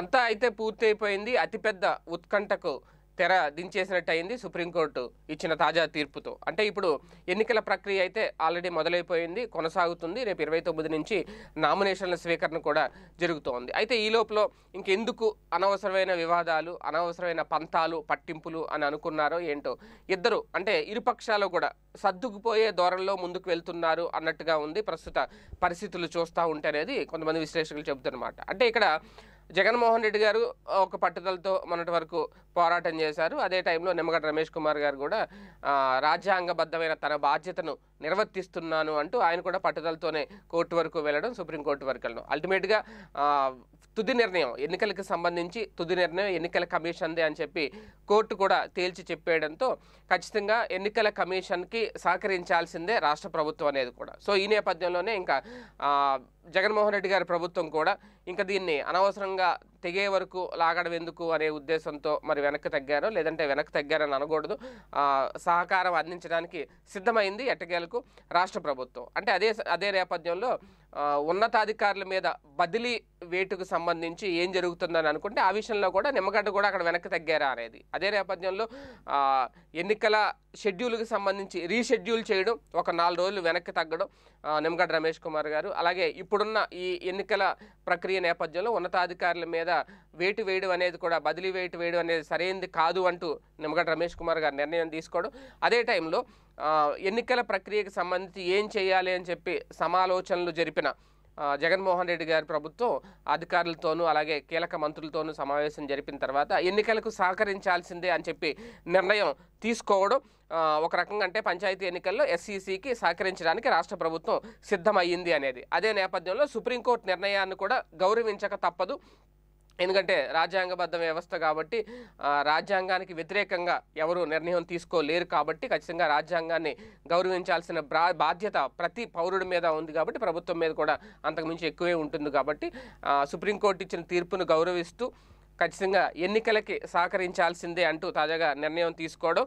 అంతా అయితే పూర్తి అయిపోయింది అతిపెద్ద ఉత్కంఠకు తెర దించేసినట్టు అయింది సుప్రీంకోర్టు ఇచ్చిన తాజా తీర్పుతో. అంటే ఇప్పుడు ఎన్నికల ప్రక్రియ అయితే ఆల్రెడీ మొదలైపోయింది కొనసాగుతుంది. రేపు ఇరవై తొమ్మిది నుంచి నామినేషన్ల స్వీకరణ కూడా జరుగుతోంది. అయితే ఈ లోపల ఇంకెందుకు అనవసరమైన వివాదాలు అనవసరమైన పంతాలు పట్టింపులు అని అనుకున్నారో ఏంటో ఇద్దరు అంటే ఇరుపక్షాలు కూడా సర్దుకుపోయే ధోరణిలో ముందుకు వెళ్తున్నారు అన్నట్టుగా ఉంది. ప్రస్తుత పరిస్థితులు చూస్తూ ఉంటే అనేది కొంతమంది విశ్లేషకులు చెబుతున్నమాట. అంటే ఇక్కడ జగన్మోహన్ రెడ్డి గారు ఒక పట్టుదలతో మొన్నటి వరకు పోరాటం చేశారు. అదే టైంలో నిమ్మగడ్డ రమేష్ కుమార్ గారు కూడా రాజ్యాంగబద్ధమైన తన బాధ్యతను నిర్వర్తిస్తున్నాను అంటూ ఆయన కూడా పట్టుదలతోనే కోర్టు వరకు వెళ్ళడం సుప్రీంకోర్టు వరకు వెళ్ళడం. అల్టిమేట్గా తుది నిర్ణయం ఎన్నికలకు సంబంధించి తుది నిర్ణయం ఎన్నికల కమిషన్దే అని చెప్పి కోర్టు కూడా తేల్చి చెప్పేయడంతో ఖచ్చితంగా ఎన్నికల కమిషన్కి సహకరించాల్సిందే రాష్ట్ర ప్రభుత్వం అనేది కూడా. సో ఈ నేపథ్యంలోనే ఇంకా జగన్మోహన్ రెడ్డి గారి ప్రభుత్వం కూడా ఇంకా దీన్ని అనవసరంగా తెగే వరకు లాగడం ఎందుకు అనే ఉద్దేశంతో మరి వెనక్కి తగ్గారో లేదంటే వెనక్కి తగ్గారని అనకూడదు. సహకారం అందించడానికి సిద్ధమైంది ఎట్టకేలకు రాష్ట్ర ప్రభుత్వం. అంటే అదే అదే నేపథ్యంలో ఉన్నతాధికారుల మీద బదిలీ వేటుకు సంబంధించి ఏం జరుగుతుందని అనుకుంటే ఆ విషయంలో కూడా నిమ్మగడ్డ కూడా అక్కడ వెనక్కి తగ్గారా అనేది. అదే నేపథ్యంలో ఎన్నికల షెడ్యూల్కి సంబంధించి రీషెడ్యూల్ చేయడం ఒక నాలుగు రోజులు వెనక్కి తగ్గడం నిమ్మగడ్డ రమేష్ కుమార్ గారు. అలాగే ఇప్పుడున్న ఈ ఎన్నికల ప్రక్రియ నేపథ్యంలో ఉన్నతాధికారుల మీద వేటు వేయడం అనేది కూడా బదిలీ వేటు వేయడం అనేది సరైనది కాదు అంటూ నిమ్మగడ్డ రమేష్ కుమార్ గారు నిర్ణయం తీసుకోవడం. అదే టైంలో ఎన్నికల ప్రక్రియకు సంబంధించి ఏం చేయాలి అని చెప్పి సమాలోచనలు జరిపిన జగన్మోహన్ రెడ్డి గారి ప్రభుత్వం అధికారులతోనూ అలాగే కీలక మంత్రులతోనూ సమావేశం జరిపిన తర్వాత ఎన్నికలకు సహకరించాల్సిందే అని చెప్పి నిర్ణయం తీసుకోవడం. ఒక రకంగా అంటే పంచాయతీ ఎన్నికల్లో ఎస్సీసీకి సహకరించడానికి రాష్ట్ర ప్రభుత్వం సిద్ధమయ్యింది అనేది. అదే నేపథ్యంలో సుప్రీంకోర్టు నిర్ణయాన్ని కూడా గౌరవించక తప్పదు. ఎందుకంటే రాజ్యాంగబద్ధ వ్యవస్థ కాబట్టి రాజ్యాంగానికి వ్యతిరేకంగా ఎవరు నిర్ణయం తీసుకోలేరు కాబట్టి ఖచ్చితంగా రాజ్యాంగాన్ని గౌరవించాల్సిన బాధ్యత ప్రతి పౌరుడి మీద ఉంది కాబట్టి ప్రభుత్వం మీద కూడా అంతకుమించి ఎక్కువే ఉంటుంది కాబట్టి సుప్రీంకోర్టు ఇచ్చిన తీర్పును గౌరవిస్తూ ఖచ్చితంగా ఎన్నికలకి సహకరించాల్సిందే అంటూ తాజాగా నిర్ణయం తీసుకోవడం.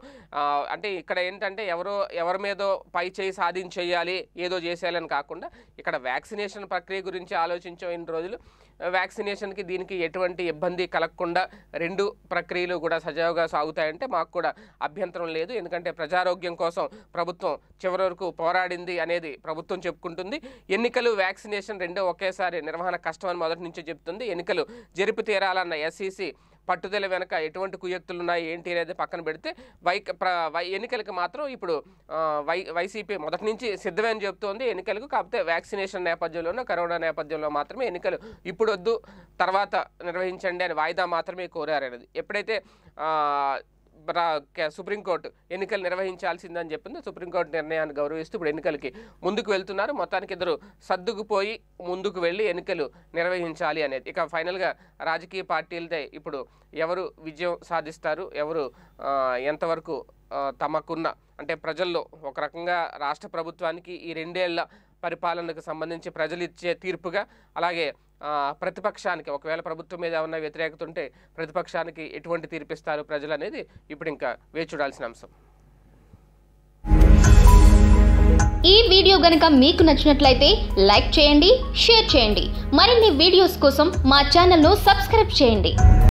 అంటే ఇక్కడ ఏంటంటే ఎవరో ఎవరి మీదో పై చేయి సాధించేయాలి ఏదో చేసేయాలని కాకుండా ఇక్కడ వ్యాక్సినేషన్ ప్రక్రియ గురించి ఆలోచించాం రోజులు వ్యాక్సినేషన్కి దీనికి ఎటువంటి ఇబ్బంది కలగకుండా రెండు ప్రక్రియలు కూడా సజావుగా సాగుతాయంటే మాకు కూడా అభ్యంతరం లేదు. ఎందుకంటే ప్రజారోగ్యం కోసం ప్రభుత్వం చివరి వరకు పోరాడింది అనేది ప్రభుత్వం చెప్పుకుంటుంది. ఎన్నికలు వ్యాక్సినేషన్ రెండో ఒకేసారి నిర్వహణ కష్టమని మొదటి నుంచే చెప్తుంది. ఎన్నికలు జరిపి తీరాలన్న ఆర్సీసీ పట్టుదల వెనక ఎటువంటి కుయక్తులు ఉన్నాయి ఏంటి అనేది పక్కన పెడితే వై వై ఎన్నికలకు మాత్రం ఇప్పుడు వై వైసీపీ మొదటి నుంచి సిద్ధమే అని చెప్తోంది. ఎన్నికలకు కాకపోతే వ్యాక్సినేషన్ నేపథ్యంలోనూ కరోనా నేపథ్యంలో మాత్రమే ఎన్నికలు ఇప్పుడు వద్దు తర్వాత నిర్వహించండి అని వాయిదా మాత్రమే కోరారనేది. ఎప్పుడైతే సుప్రీంకోర్టు ఎన్నికలు నిర్వహించాల్సిందని చెప్పింది. సుప్రీంకోర్టు నిర్ణయాన్ని గౌరవిస్తూ ఇప్పుడు ఎన్నికలకి ముందుకు వెళ్తున్నారు. మొత్తానికి ఇద్దరు సర్దుకుపోయి ముందుకు వెళ్ళి ఎన్నికలు నిర్వహించాలి అనేది. ఇక ఫైనల్గా రాజకీయ పార్టీలదే ఇప్పుడు ఎవరు విజయం సాధిస్తారు? ఎవరు ఎంతవరకు తమకున్న అంటే ప్రజల్లో ఒక రకంగా రాష్ట్ర ప్రభుత్వానికి ఈ రెండేళ్ళ పరిపాలనకు సంబంధించి ప్రజలు ఇచ్చే తీర్పుగా అలాగే ప్రతిపక్షానికి ఒకవేళ ప్రభుత్వం మీద ఏమన్నా వ్యతిరేకత ఉంటే ప్రతిపక్షానికి ఎటువంటి తీర్పిస్తారు ప్రజలు అనేది ఇప్పుడు ఇంకా వేచి చూడాల్సిన అంశం. ఈ వీడియో గనక మీకు నచ్చినట్లయితే లైక్ చేయండి షేర్ చేయండి. మరిన్ని వీడియోస్ కోసం మా ఛానల్ను సబ్స్క్రైబ్ చేయండి.